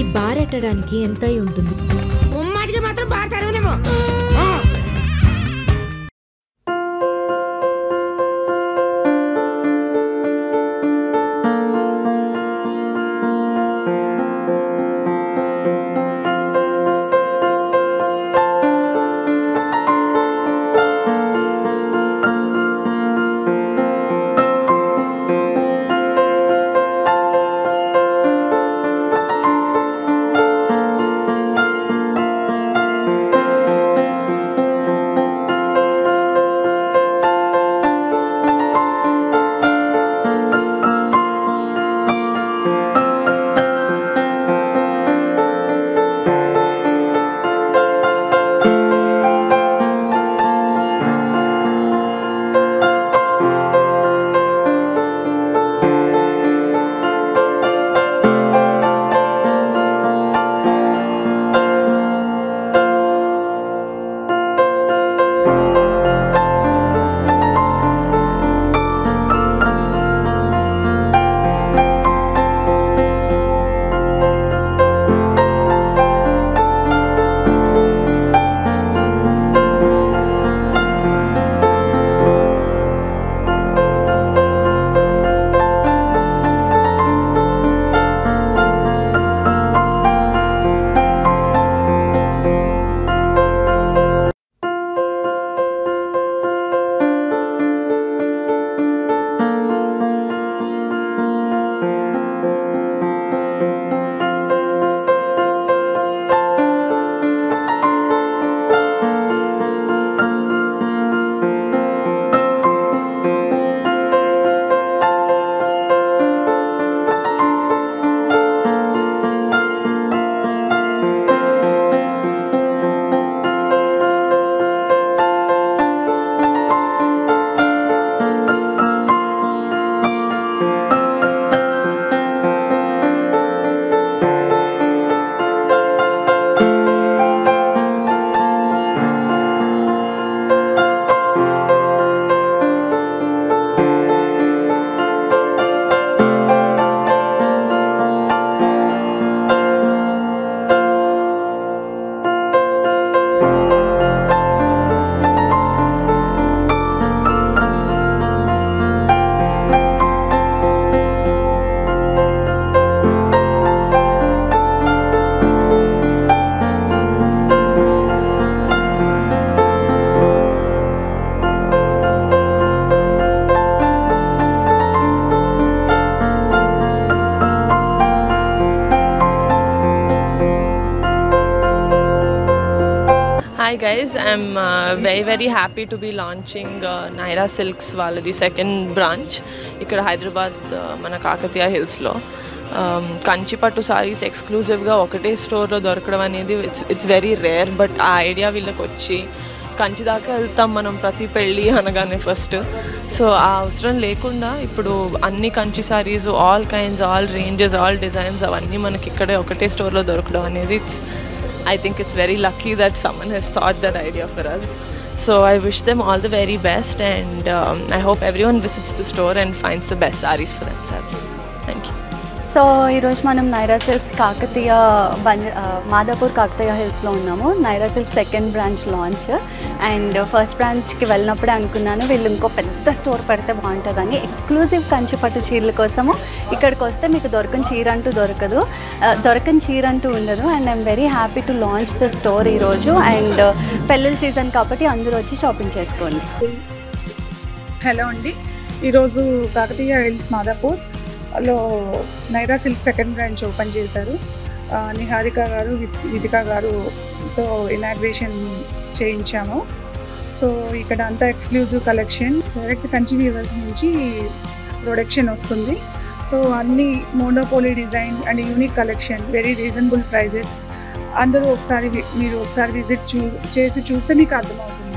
ఈ బారెట్టడానికి ఎంత అయి ఉంటుంది? Guys I'm very very happy to be launching Naira silks వాళ్ళది సెకండ్ బ్రాంచ్ ఇక్కడ హైదరాబాద్ uh, మన కాకతీయ హిల్స్లో um, కంచిపట్టు సారీస్ ఎక్స్క్లూజివ్గా ఒకటే స్టోర్లో దొరకడం అనేది it's it's very rare but ఆ ఐడియా వీళ్ళకి వచ్చి కంచి దాకా వెళ్తాం మనం ప్రతి పెళ్ళి అనగానే ఫస్ట్ సో ఆ అవసరం లేకుండా ఇప్పుడు అన్ని Kanchi sarees all kinds all ranges all designs అవన్నీ మనకి ఇక్కడే ఒకటే స్టోర్లో దొరకడం అనేది it's I think it's very lucky that someone has thought that idea for us. So I wish them all the very best, and um, I hope everyone visits the store and finds the best sarees for themselves. Thank you. So ఈరోజు మనం Naira silks Kakatiya బన్ మాదాపూర్ కాకతీయ హిల్స్లో ఉన్నాము. Naira silk second branch launch. And first బ్రాంచ్కి వెళ్ళినప్పుడే అనుకున్నాను వీళ్ళు ఇంకో పెద్ద స్టోర్ పెడితే బాగుంటుందని. ఎక్స్క్లూజివ్ కంచి పట్టు చీరల కోసము ఇక్కడికి వస్తే మీకు దొరకని చీర అంటూ దొరకదు. దొరకని చీర అంటూ ఉండదు. And I'm very happy to launch the store ఈరోజు. అండ్ పెళ్ళిళ్ళ సీజన్ కాబట్టి అందరూ వచ్చి షాపింగ్ చేసుకోండి. హలో అండి. ఈరోజు కాకతీయ హిల్స్ మాదాపూర్. లో Naira silk second branch open చేశారు. నిహారిక గారు విత్- విదిక గారుతో ఇనాగ్రేషన్ చేయించాము. సో ఇక్కడ అంతా exclusive collection. Direct Kanchi weavers నుంచి ప్రొడక్షన్ వస్తుంది. సో అన్ని monopoly design and unique collection very reasonable prices. అందరూ ఒకసారి మీరు ఒకసారి విజిట్ చూ చేసి చూస్తే మీకు అర్థమవుతుంది.